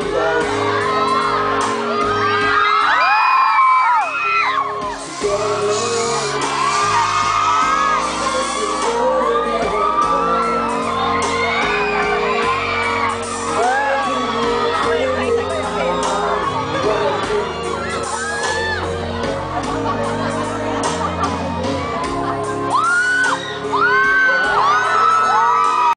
vời